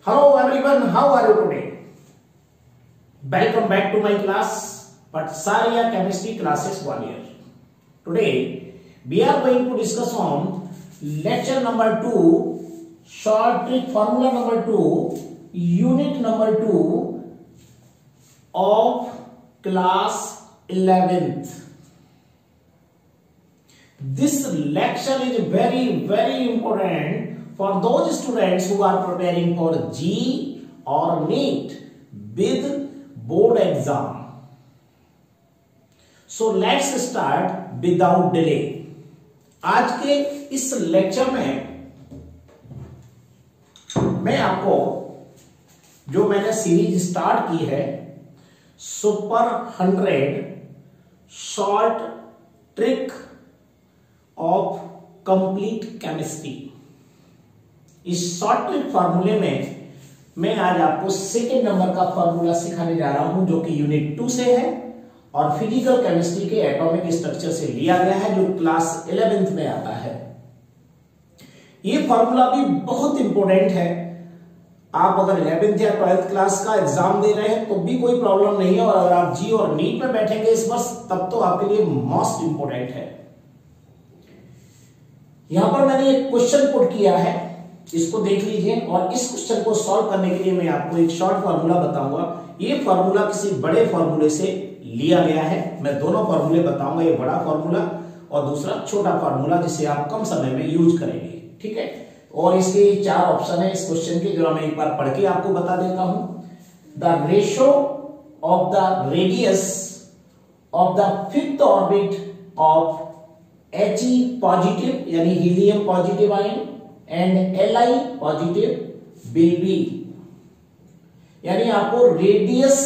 Hello everyone, how are you today? Welcome back to my class, Patsarya Chemistry Classes 1 year. Today, we are going to discuss on lecture number 2, short trick formula number 2, unit number 2 of class 11th. This lecture is very, very important for those students who are preparing for G or NEET with board exam. So let's start without delay. आज के इस lecture में मैं आपको जो मैंने series start की है super hundred short trick of complete chemistry इस शॉर्ट ट्रिक फॉर्मूले में मैं आज आपको सेकेंड नंबर का फॉर्मूला सिखाने जा रहा हूँ, जो कि यूनिट टू से है और फ़िज़िकल केमिस्ट्री के एटॉमिक स्ट्रक्चर से लिया गया है, जो क्लास इलेवेंथ में आता है। ये फॉर्मूला भी बहुत इंपॉर्टेंट है। आप अगर इलेवेंथ या ट्वेल्थ क्लास का एग्ज़ाम दे रहे हैं तो भी कोई प्रॉब्लम नहीं है और अगर आप जी और नीट में बैठेंगे इस वर्ष, तब तो आपके लिए मोस्ट इंपॉर्टेंट है। यहाँ पर मैंने एक क्वेश्चन पुट किया है। इसको देख लीजिए और इस क्वेश्चन को सॉल्व करने के लिए मैं आपको एक शॉर्ट फॉर्मूला बताऊँगा। ये फॉर्मूला किसी बड़े फॉर्मूले से लिया गया है। मैं दोनों फॉर्मूले बताऊँगा, ये बड़ा फॉर्मूला और दूसरा छोटा फॉर्मूला जिसे आप कम समय में यूज़ करेंगे। ठीक है? और इसके चार ऑप्शन है इस क्वेश्चन के, जो मैं एक बार पढ़ के आपको बता देता हूँ। The ratio of the radius of the fifth orbit of H positive यानी helium positive ion and L I positive will be यानी आपको radius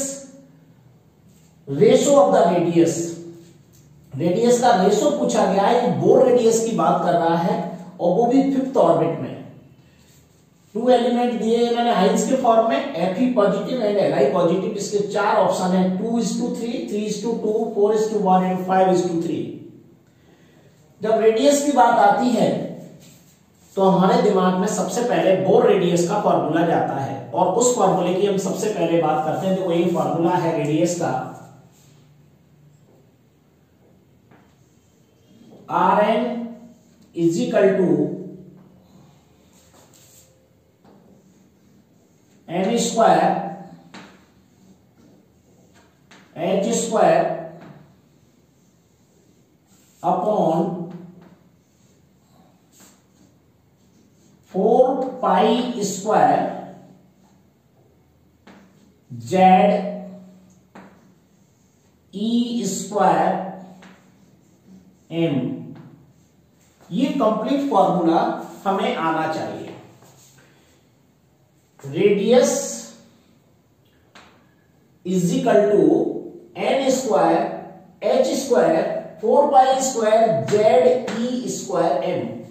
ratio of the radius radius का रेशो पूछा गया है बोर रेडियस की बात कर रहा है, और वो भी फिफ्थ ऑर्बिट में। टू एलिमेंट दिए इन्होंने आइंस के फॉर्म में F E positive and L I positive इसके चार ऑप्शन है। Two is two three three is two two four is two one and five is two three जब radius की बात आती है तो हमारे दिमाग में सबसे पहले बोर रेडियस का फॉर्मूला जाता है और उस फॉर्मूले की हम सबसे पहले बात करते हैं तो वही फॉर्मूला है रेडियस का। R N is equal to N square H square upon four pi square Z E square M. ये कंप्लीट फॉर्मूला हमें आना चाहिए। Radius is equal to N square H square four pi square Z E square M.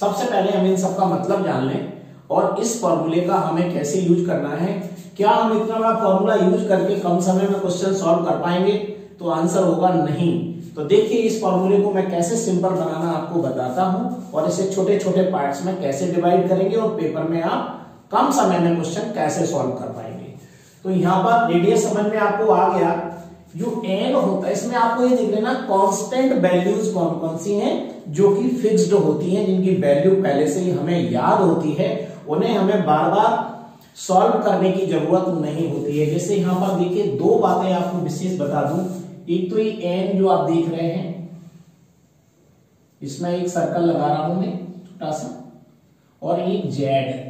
सबसे पहले हम इन सबका मतलब जान लें और इस फॉर्मूले का हमें कैसे यूज़ करना है। क्या हम इतना बड़ा फॉर्मूला यूज़ करके कम समय में क्वेश्चन सॉल्व कर पाएँगे? तो आंसर होगा नहीं। तो देखिए इस फॉर्मूले को मैं कैसे सिंपल बनाना आपको बताता हूँ और इसे छोटे छोटे पार्ट्स में कैसे डिवाइड करेंगे और पेपर में आप कम समय में क्वेश्चन कैसे सॉल्व कर पाएँगे। तो यहाँ पर रेडियस समझ में आपको आ गया। जो एन होता है, इसमें आपको ये देख लेना कांस्टेंट वैल्यूज़ कौन कौन सी हैं? जो कि फिक्स्ड होती हैं, जिनकी वैल्यू पहले से ही हमें याद होती है, उन्हें हमें बार बार सॉल्व करने की ज़रूरत नहीं होती है। जैसे यहाँ पर देखिए, दो बातें आपको विशेष बता दूँ। एक तो ये एन जो आप देख रहे हैं, इसमें एक सर्कल लगा रहा हूँ मैं, छोटा सा, और एक जेड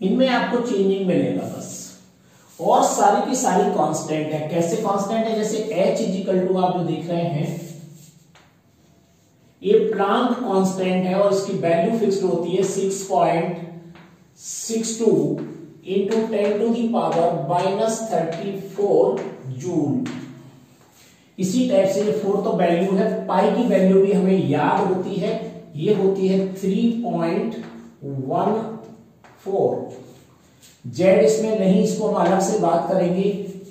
इनमें आपको चेंजिंग मिलेगा बस। और सारी की सारी कांस्टेंट है। कैसे कांस्टेंट है? जैसे एच इजिकल टू आप जो देख रहे हैं ये प्लांक कांस्टेंट है और इसकी वैल्यू फिक्स्ड होती है six point six two into ten to the power minus thirty four joule इसी टाइप से फोर तो वैल्यू है पाई की वैल्यू भी हमें याद होती है, ये होती है three point one four Z इसमें नहीं, इसको हम अलग से बात करेंगे।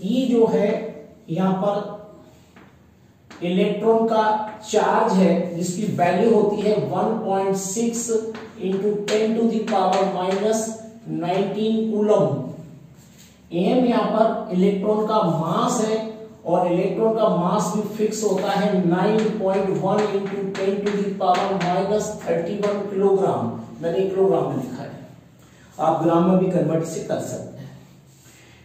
ई जो है, यहाँ पर इलेक्ट्रॉन का चार्ज है, जिसकी वैल्यू होती है 1.6 point six into ten to the power minus nineteen coulomb M यहाँ पर इलेक्ट्रॉन का मास है और इलेक्ट्रॉन का मास भी फिक्स होता है 9.1 point one into ten to the power minus thirty one kilogram. मैंने किलोग्राम में लिखा है। आप ग्राम में भी कन्वर्ट इसे कर सकते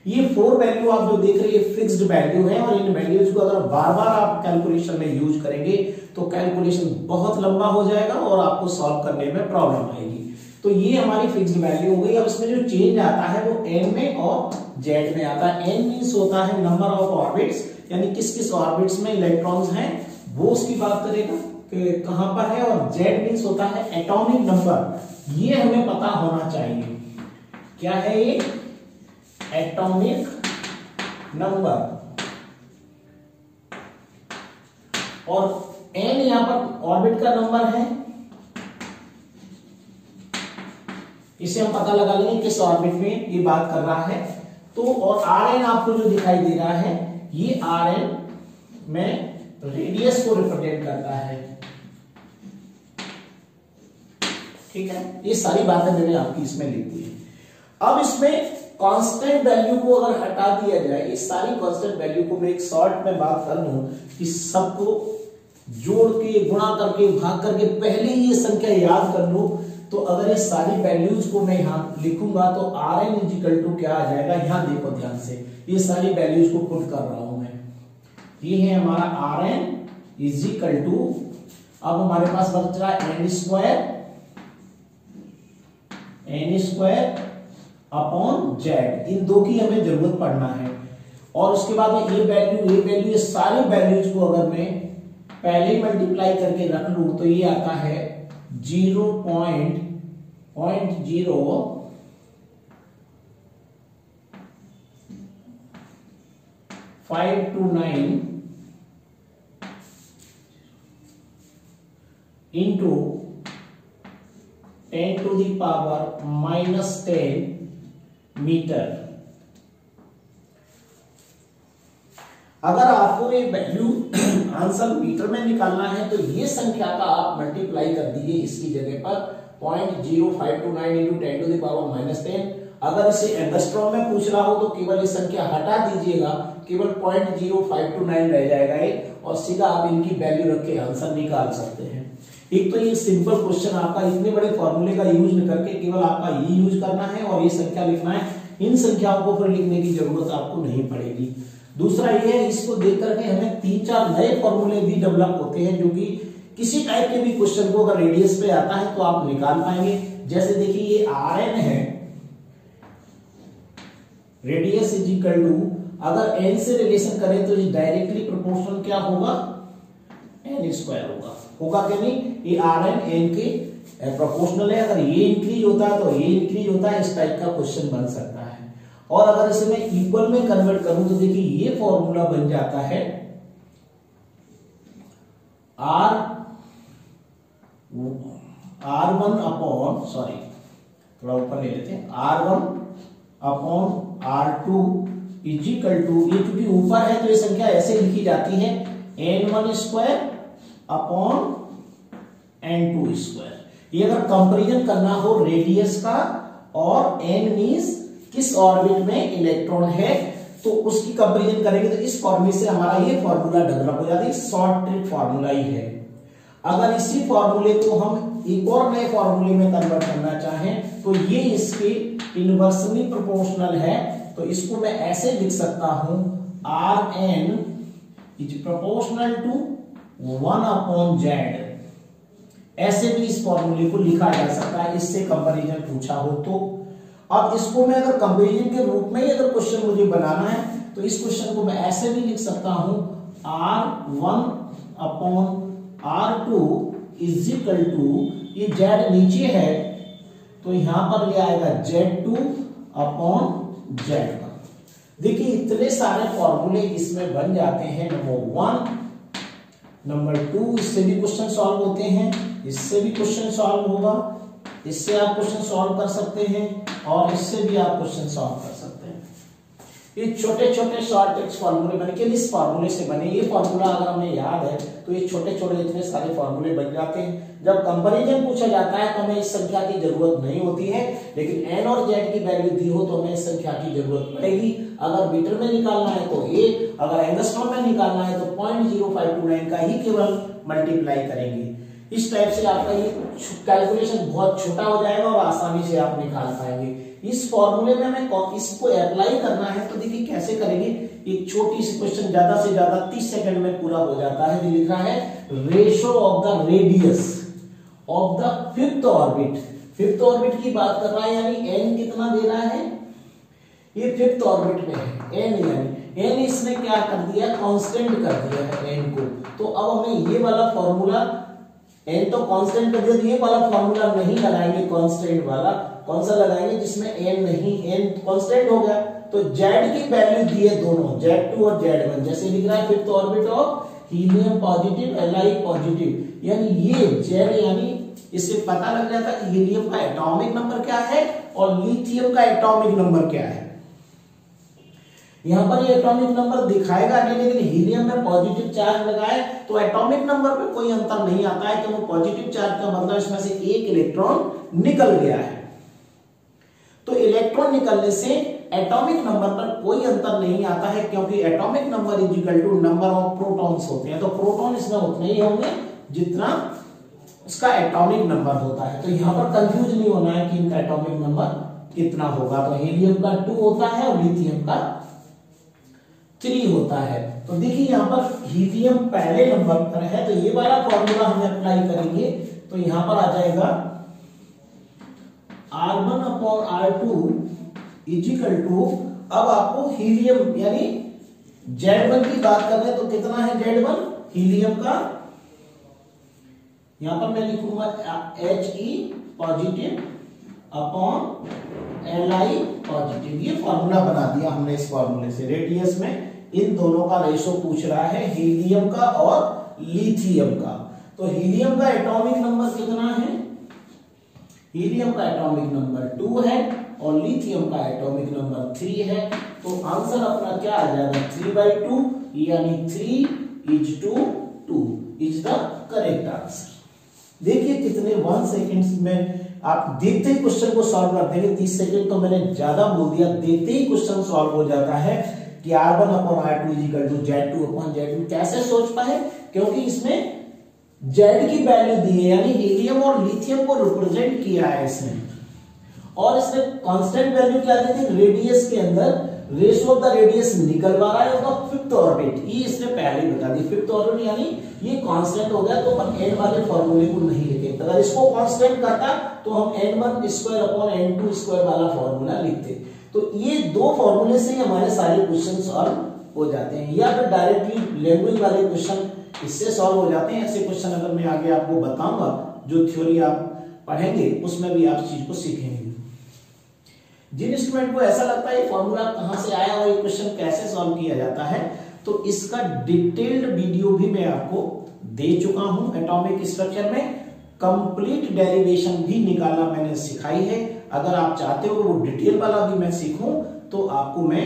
ये फोर वैल्यू आप जो देख रहे हैं फिक्स्ड वैल्यू है और इन वैल्यूज़ को अगर बार बार आप कैलकुलेशन में यूज़ करेंगे तो कैलकुलेशन बहुत लंबा हो जाएगा और आपको सॉल्व करने में प्रॉब्लम आएगी। तो ये हमारी फिक्स्ड वैल्यू हो गई। अब इसमें जो चेंज आता है, वो एन में और जेड में आता है। एन मीन्स होता है नंबर ऑफ़ ऑर्बिट्स यानी किस किस ऑर्बिट्स में इलेक्ट्रॉन्स हैं, वो उसकी बात करेगा कहाँ पर है और जेड मीन्स होता है एटॉमिक नंबर ये हमें पता होना चाहिए। क्या है ये? एटॉमिक नंबर और एन यहाँ पर ऑर्बिट का नंबर है। इसे हम पता लगा लेंगे किस ऑर्बिट में ये बात कर रहा है। तो और आर एन आपको जो दिखाई दे रहा है, ये आर एन में रेडियस को रिप्रेजेंट करता है। ठीक है? ये सारी बातें मैंने आपकी इसमें लिख दी है। अब इसमें कांस्टेंट वैल्यू को अगर हटा दिया जाए, इस सारी कांस्टेंट वैल्यू को मैं एक शॉर्ट में बात कर लू कि सबको जोड़ के, गुणा करके, भाग करके पहले ही ये संख्या याद कर लू। तो अगर ये सारी वैल्यूज़ को मैं यहाँ लिखूँगा तो आर एन इजिकल टू क्या आ जाएगा? यहाँ देखो ध्यान से, ये सारी वैल्यूज़ को पुट कर रहा हूँ मैं। ये है हमारा आर एन इजिकल टू अब हमारे पास बच रहा है N square N square upon Z, इन दो की हमें ज़रूरत पड़ना है। और उसके बाद में ये वैल्यू ये वैल्यू ये सारी वैल्यूज़ को अगर मैं पहले मल्टीप्लाई करके रख लू तो ये आता है zero point point zero five two nine into ten to the power minus ten metre. अगर आपको ये वैल्यू आंसर मीटर में निकालना है तो ये संख्या का आप मल्टीप्लाई कर दीजिए इसकी जगह पर। Point zero five two nine into ten to the power minus ten अगर इसे एंगस्ट्रॉम में पूछ रहा हो तो केवल ये संख्या हटा दीजिएगा। केवल point zero five two nine रह जाएगा ये, और सीधा आप इनकी वैल्यू रख के आंसर निकाल सकते हैं। एक तो ये सिंपल क्वेश्चन आपका, इतने बड़े फॉर्मूले का यूज़ न करके केवल आपका ये यूज़ करना है और ये संख्या लिखना है। इन संख्याओं को फिर लिखने की ज़रूरत आपको नहीं पड़ेगी। दूसरा ये है, इसको देख करके हमें तीन चार नए फॉर्मूले भी डेवलप होते हैं जो कि किसी टाइप के भी क्वेश्चन को अगर रेडियस पे आता है तो आप निकाल पाएँगे। जैसे देखिए, ये आर एन है। रेडियस इज़ इक्वल टू अगर एन से रिलेशन करें तो ये डायरेक्टली प्रोपोर्शनल क्या होगा? एन स्क्वायर होगा। होगा क्या नहीं? ये आर एन एन के प्रोपोर्शनल है। अगर ये इंक्रीज होता है तो ये इंक्रीज होता है। इस टाइप का क्वेश्चन बन सकता है। और अगर इसे मैं इक्वल में कन्वर्ट करूँ तो देखिए, ये फॉर्मूला बन जाता है R R one upon sorry थोड़ा ऊपर ले लेते हैं। R one upon R two is equal to ये चूँकि ऊपर है तो ये संख्या ऐसे लिखी जाती है। N one square upon N two square ये अगर कंपेरिजन करना हो रेडियस का और एन मीन्स किस ऑर्बिट में इलेक्ट्रॉन है तो उसकी कंपेरिजन करेंगे तो इस फॉर्मूले से हमारा ये फॉर्मूला डेवलप हो जाता है। शॉर्ट ट्रिक फॉर्मूला ही है। अगर इसी फॉर्मूले को हम एक और नए फॉर्मूले में कन्वर्ट करना चाहें तो ये इसके इनवर्सली प्रोपोर्शनल है। तो इसको मैं ऐसे लिख सकता हूँ R N is proportional to one upon Z ऐसे भी इस फॉर्मूले को लिखा जा सकता है, इससे कंपेरिजन पूछा हो तो। अब इसको मैं अगर कंपेरिजन के रूप में ही अगर क्वेश्चन मुझे बनाना है तो इस क्वेश्चन को मैं ऐसे भी लिख सकता हूँ R one upon R two is equal to ये जेड नीचे है तो यहाँ पर ले आएगा जेड टू अपॉन जेड देखिए, इतने सारे फॉर्मूले इसमें बन जाते हैं नंबर वन नंबर टू इससे भी क्वेश्चन सॉल्व होते हैं, इससे भी क्वेश्चन सॉल्व होगा, इससे आप क्वेश्चन सॉल्व कर सकते हैं और इससे भी आप क्वेश्चन सॉल्व कर सकते हैं। ये छोटे छोटे शॉर्ट टेक्स फॉर्मूले बने केवल इस फॉर्मूले से बने। ये फॉर्मूला अगर हमें याद है तो ये छोटे छोटे इतने सारे फॉर्मूले बन जाते हैं। जब कंपेरिजन पूछा जाता है तो हमें इस संख्या की ज़रूरत नहीं होती है, लेकिन एन और जेड की वैल्यू दी हो तो हमें इस संख्या की ज़रूरत पड़ेगी। अगर मीटर में निकालना है तो ए अगर एंगस्ट्रॉम में निकालना है तो point zero five two nine का ही केवल मल्टीप्लाई करेंगे। इस टाइप से आपका ये कैलकुलेशन बहुत छोटा हो जाएगा और आसानी से आप निकाल पाएँगे। इस फॉर्मूले में हमें इसको अप्लाई करना है तो देखिए कैसे करेंगे? एक छोटी सी क्वेश्चन ज़्यादा से ज़्यादा 30 सेकंड में पूरा हो जाता है। लिखा है ratio of the radius of the fifth orbit fifth orbit की बात कर रहा है यानी एन कितना दे रहा है? ये फिफ्थ ऑर्बिट में है एन यानी एन इसने क्या कर दिया? कांस्टेंट कर दिया है एन को। तो अब हमें ये वाला फॉर्मूला एन तो कांस्टेंट कर दिया तो ये वाला फॉर्मूला नहीं लगाएँगे कांस्टेंट वाला। कौन सा लगाएँगे? जिसमें एन नहीं एन कांस्टेंट हो गया। तो जेड की वैल्यू दी है दोनों जेड टू और जेड वन जैसे लिख रहा है fifth orbit of helium positive L positive यानी ये जेड यानी, इससे पता लग जाता है हीलियम का एटॉमिक नंबर क्या है और लिथियम का एटॉमिक नंबर क्या है। यहाँ पर ये एटॉमिक नंबर दिखाएगा नहीं, लेकिन हीलियम में पॉजिटिव चार्ज लगाए तो एटॉमिक नंबर पे कोई अंतर नहीं आता है कि वो पॉजिटिव चार्ज का मतलब इसमें से एक इलेक्ट्रॉन निकल गया है। तो इलेक्ट्रॉन निकलने से एटॉमिक नंबर पर कोई अंतर नहीं आता है, क्योंकि atomic number is equal to number of protons होते हैं। तो प्रोटॉन इसमें उतने ही होंगे जितना उसका एटॉमिक नंबर होता है। तो यहाँ पर कंफ्यूज नहीं होना है कि इनका एटॉमिक नंबर कितना होगा। तो हीलियम का टू होता है और लिथियम का थ्री होता है। तो देखिए यहाँ पर हीलियम पहले नंबर पर है तो ये वाला फॉर्मूला हम अप्लाई करेंगे। तो यहाँ पर आ जाएगा। R one upon R two is equal to अब आपको हीलियम, यानी जेड वन की बात कर रहे हैं तो कितना है जेड वन हीलियम का। यहाँ पर मैं लिखूँगा H E positive upon L I positive ये फॉर्मूला बना दिया हमने इस फॉर्मूले से रेडियस में। इन दोनों का रेशो पूछ रहा है हीलियम का और लिथियम का। तो हीलियम का एटॉमिक नंबर कितना है? हीलियम का एटॉमिक नंबर टू है और लिथियम का एटॉमिक नंबर थ्री है। तो आंसर अपना क्या आ जाएगा? थ्री बाई टू यानी three is two two is the correct answer देखिए कितने वन सेकेंड में आप देखते ही क्वेश्चन को सॉल्व कर देंगे, तीस सेकेंड तो मैंने ज़्यादा बोल दिया, देखते ही क्वेश्चन सॉल्व हो जाता है। कि R one upon R two is equal to Z two upon Z two कैसे सोच पाए क्योंकि इसमें जेड की वैल्यू दी है, यानी हीलियम और लिथियम को रिप्रेजेंट किया है इसने। और इसने कांस्टेंट वैल्यू क्या दी थी? रेडियस के अंदर रेशियो ऑफ़ द रेडियस निकलवा रहा है, उसका फिफ्थ ऑर्बिट ये इसने पहले बता दी। फिफ्थ ऑर्बिट यानी ये कांस्टेंट हो गया तो अपन एन वाले फॉर्मूले को नहीं लिखे अगर इसको कांस्टेंट करता तो हम N one square upon N two square वाला फॉर्मूला लिखते। तो ये दो फॉर्मूले से ही हमारे सारे क्वेश्चन सॉल्व हो जाते हैं, या फिर डायरेक्टली लैंग्वेज वाले क्वेश्चन इससे सॉल्व हो जाते हैं। ऐसे क्वेश्चन अगर मैं आगे आपको बताऊँगा, जो थ्योरी आप पढ़ेंगे, उसमें भी आप चीज़ को सीखेंगे। जिन स्टूडेंट को ऐसा लगता है फॉर्मूला कहाँ से आया और ये क्वेश्चन कैसे सॉल्व किया जाता है तो इसका डिटेल्ड वीडियो भी मैं आपको दे चुका हूँ एटॉमिक स्ट्रक्चर में। कंप्लीट डेरिवेशन भी निकालना मैंने, सिखाई है। अगर आप चाहते हो वो डिटेल वाला भी मैं सीखूं तो आपको मैं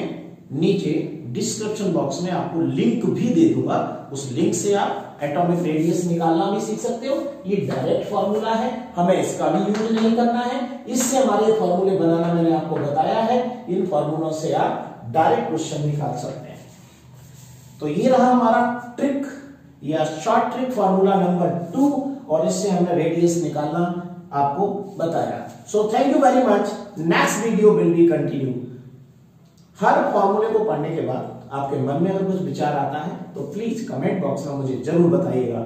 नीचे डिस्क्रिप्शन बॉक्स में आपको लिंक भी दे दूँगा। उस लिंक से आप एटॉमिक रेडियस निकालना भी सीख सकते हो। ये डायरेक्ट फॉर्मूला है। हमें इसका भी यूज़ नहीं करना है। इससे हमारे फॉर्मूले बनाना मैंने आपको बताया है। इन फॉर्मूलों से आप डायरेक्ट क्वेश्चन निकाल सकते हैं। तो ये रहा हमारा ट्रिक या short trick formula number two और इससे हमने रेडियस निकालना आपको बताया। So thank you very much next video will be continue हर फॉर्मूले को पढ़ने के बाद आपके मन में अगर कुछ विचार आता है तो प्लीज़ कमेंट बॉक्स में मुझे ज़रूर बताइएगा।